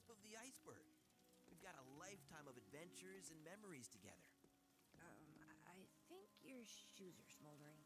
tip of the iceberg. We've got a lifetime of adventures and memories together. Um, I think your shoes are smoldering.